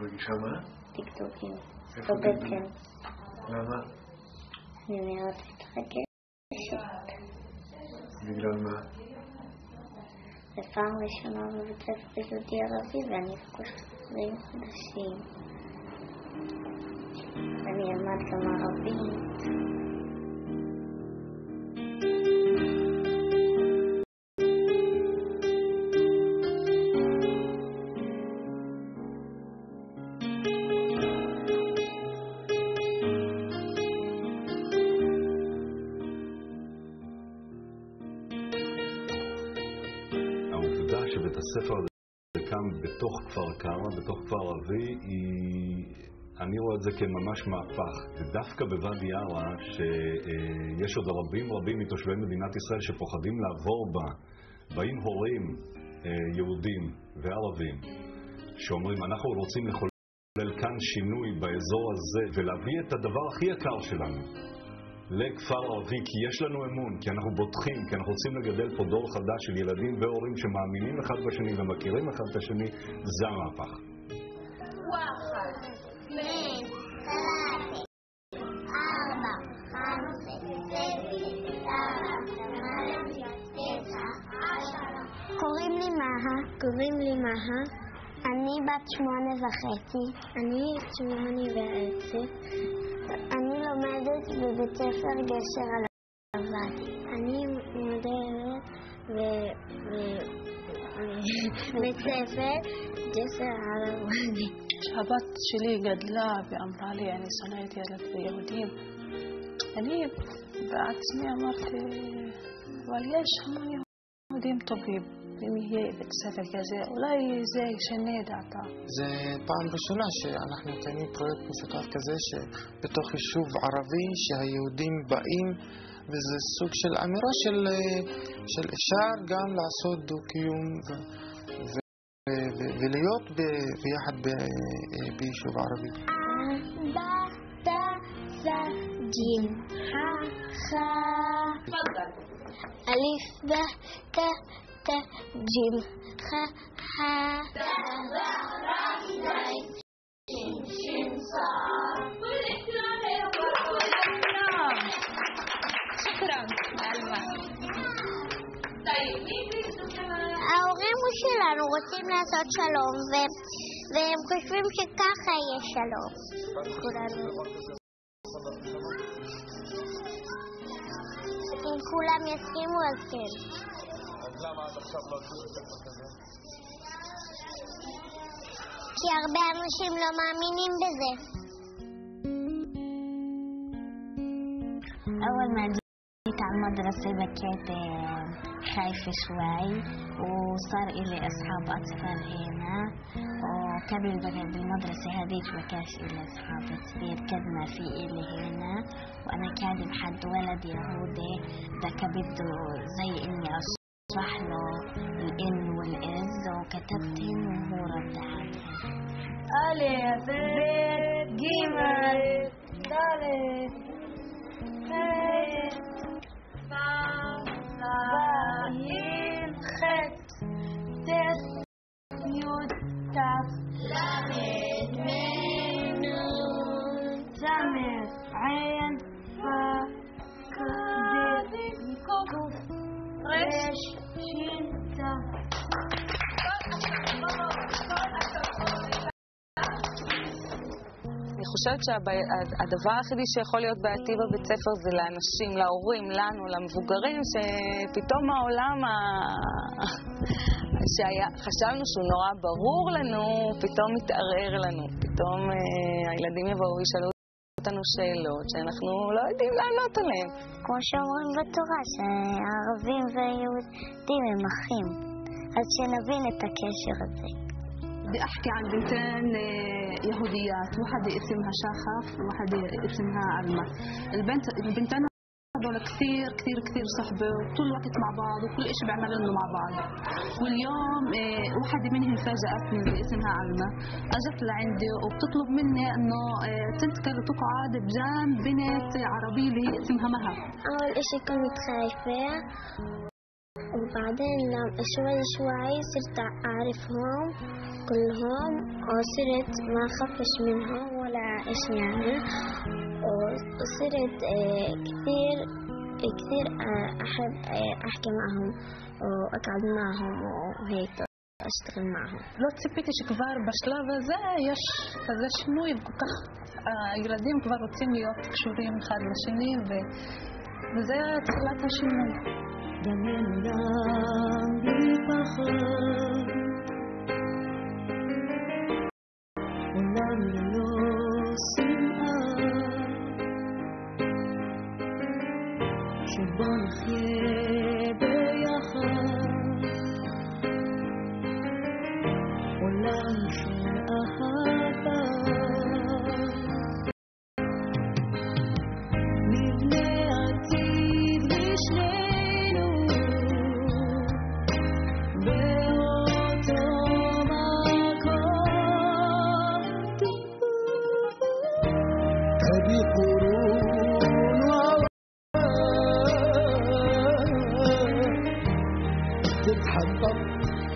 מרגישה מה? דקדוקים. איפה בבטן. למה? אני מאוד מתרגשת. בגלל מה? זו פעם ראשונה בבית ספר יהודי ערבי ואני אפגוש חברים חדשים. ואני אלמד גם ערבית. הספר הזה קם בתוך כפר קרע, בתוך כפר ערבי, היא... אני רואה את זה כממש מהפך. ודווקא בוואדי עארה, שיש עוד רבים רבים מתושבי מדינת ישראל שפוחדים לעבור בה, באים הורים אה, יהודים וערבים שאומרים, אנחנו רוצים לחולל כאן שינוי באזור הזה ולהביא את הדבר הכי יקר שלנו, לכפר ערבי, כי יש לנו אמון, כי אנחנו בוטחים, כי אנחנו רוצים לגדל פה דור חדש של ילדים והורים שמאמינים אחד בשני ומכירים אחד את השני, זה המהפך. קוראים לי מהה. קוראים לי מהה. אני בת שמונה וחצי. אני בת שמונה ועשר. אני לומדת בבית ספר גשר על הוואדי. אני מודרת בבית ספר גשר על הוואדי. כשהבת שלי גדלה ואמרה לי, אני שונאת ילד ויהודים, אני בעצמי אמרתי, אבל יש המון יהודים טובים, אם יהיה בית ספר כזה, אולי זה ישנה את דעתה. זה פעם ראשונה שאנחנו מקיימים פרויקט משותף כזה שבתוך יישוב ערבי שהיהודים באים וזה סוג של אמירה של, של אפשר גם לעשות דו-קיום ו, ו, ו, ולהיות ב, ביחד ב, ביישוב ערבי. חה, חה. תה, ג'ים, חה, חה. ההורים שלנו רוצים לעשות שלום, והם חושבים שככה יהיה שלום. אם כולם יסכימו, אז כן. כי הרבה אנשים לא מאמינים בזה. أول ما جيت على المدرسة بكيت آه، خايفة شوي وصار إلي أصحاب أطفال هنا وقبل بقى بالمدرسة هذيك بكاش إلي أصحاب كثير قد ما في إلي هنا وأنا كاتب حد ولد يهودي ذاك بده زي إني اشرح له الإن والإز وكتبت إن وهو رد عليها ألف بيت جيمل دالت فيت חושבת שהדבר היחידי שיכול להיות בעייתי בבית ספר זה לאנשים, להורים, לנו, למבוגרים, שפתאום העולם ה... שחשבנו שהוא נורא ברור לנו, פתאום מתערער לנו. פתאום אה, הילדים יבואו וישאלו אותנו שאלות שאנחנו לא יודעים לענות עליהן. כמו שאומרים בתורה, שהערבים והיהודים הם אחים. אז שנבין את הקשר הזה. بدي أحكي عن بنتين يهوديات. وحده اسمها شاخف وحده اسمها علمة البنت البنتين هدول كثير كثير كثير صحبة وطول الوقت مع بعض وكل شيء بيعملوا مع بعض. واليوم وحدة منهم فاجأتني اللي اسمها علمة أجت لعندي وبتطلب مني إنه تذكر تقعد بجانب بنت عربية اللي هي اسمها مها. أول إشي كنت خايفة وبعدين لما شوي شوي صرت أعرفهم كلهم وصرت ما أخافش منهم ولا إيش يعني وصرت آه، كثير كثير آه، أحب آه، أحكي معهم وأقعد معهم وهيك أشتغل معهم לא ציפיתי שכבר בשלב הזה יש כזה שינוי, וכל כך הילדים כבר רוצים להיות קשורים אחד לשני, ו... וזה תחילת השינוי. dengan yang dipaham Ulang lulusin ah Syabon khir.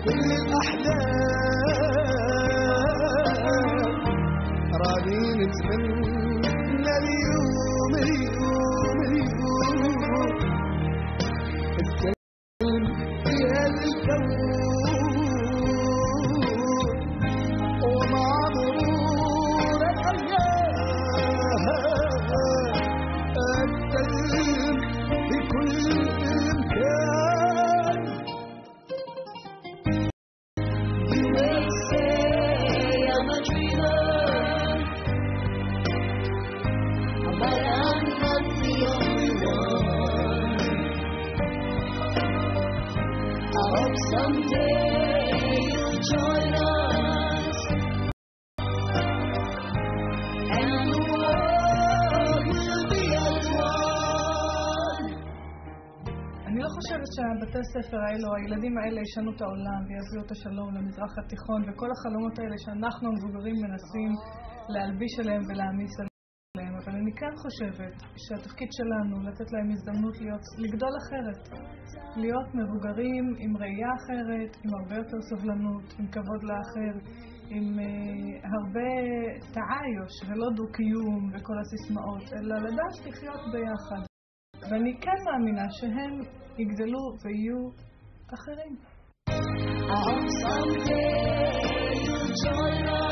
بالاحلام راني نتمنى שהבתי הספר האלו, הילדים האלה ישנו את העולם ויביאו את השלום למזרח התיכון וכל החלומות האלה שאנחנו המבוגרים מנסים להלביש עליהם ולהעמיס עליהם. כן חושבת שהתפקיד שלנו לתת להם הזדמנות להיות, לגדול אחרת. להיות מבוגרים עם ראייה אחרת, עם הרבה יותר סובלנות, עם כבוד לאחר, עם uh, הרבה תעאיוש ולא דו-קיום וכל הסיסמאות, אלא לדעת לחיות ביחד. ואני כן מאמינה שהם יגדלו ויהיו אחרים. I hope someday you'll join us.